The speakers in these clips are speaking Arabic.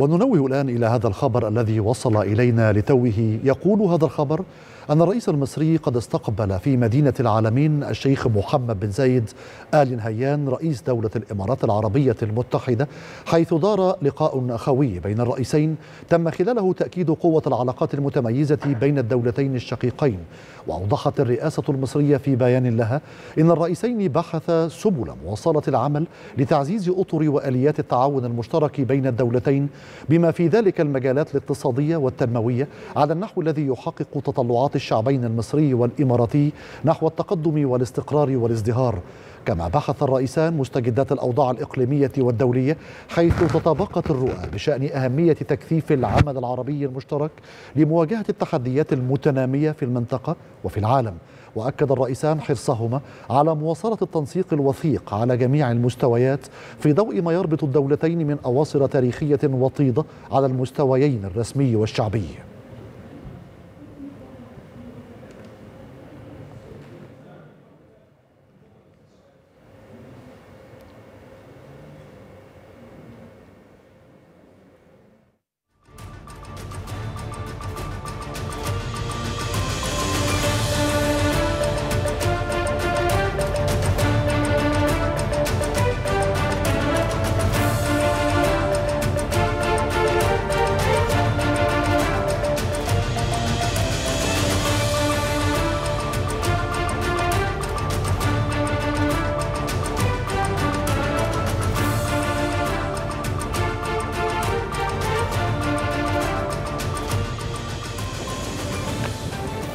وننوه الآن إلى هذا الخبر الذي وصل إلينا لتوه. يقول هذا الخبر أن الرئيس المصري قد استقبل في مدينة العالمين الشيخ محمد بن زايد آل نهيان رئيس دولة الإمارات العربية المتحدة حيث دار لقاء أخوي بين الرئيسين تم خلاله تأكيد قوة العلاقات المتميزة بين الدولتين الشقيقين. وأوضحت الرئاسة المصرية في بيان لها إن الرئيسين بحثا سبل مواصلة العمل لتعزيز أطر وآليات التعاون المشترك بين الدولتين بما في ذلك المجالات الاقتصادية والتنموية على النحو الذي يحقق تطلعات الشعبين المصري والإماراتي نحو التقدم والاستقرار والازدهار. كما بحث الرئيسان مستجدات الأوضاع الإقليمية والدولية حيث تطابقت الرؤى بشأن أهمية تكثيف العمل العربي المشترك لمواجهة التحديات المتنامية في المنطقة وفي العالم. وأكد الرئيسان حرصهما على مواصلة التنسيق الوثيق على جميع المستويات في ضوء ما يربط الدولتين من أواصر تاريخية وطيدة على المستويين الرسمي والشعبي.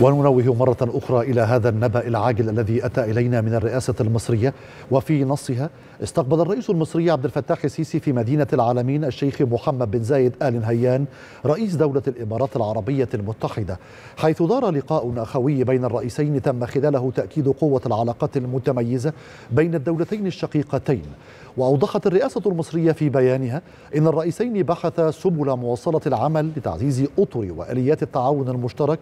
وننوه مرة أخرى إلى هذا النبأ العاجل الذي أتى إلينا من الرئاسة المصرية. وفي نصها استقبل الرئيس المصري عبد الفتاح السيسي في مدينة العالمين الشيخ محمد بن زايد آل نهيان رئيس دولة الإمارات العربية المتحدة. حيث دار لقاء أخوي بين الرئيسين تم خلاله تأكيد قوة العلاقات المتميزة بين الدولتين الشقيقتين. وأوضحت الرئاسة المصرية في بيانها إن الرئيسين بحثا سبل مواصلة العمل لتعزيز أطر وآليات التعاون المشترك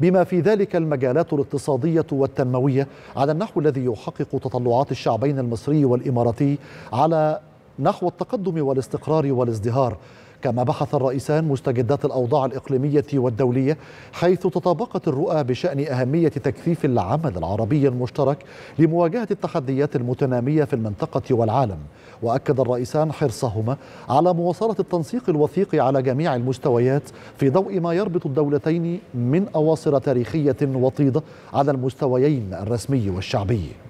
بما في ذلك المجالات الاقتصادية والتنموية على النحو الذي يحقق تطلعات الشعبين المصري والإماراتي على نحو التقدم والاستقرار والازدهار كما بحث الرئيسان مستجدات الأوضاع الإقليمية والدولية حيث تطابقت الرؤى بشأن أهمية تكثيف العمل العربي المشترك لمواجهة التحديات المتنامية في المنطقة والعالم. وأكد الرئيسان حرصهما على مواصلة التنسيق الوثيق على جميع المستويات في ضوء ما يربط الدولتين من أواصر تاريخية وطيدة على المستويين الرسمي والشعبي.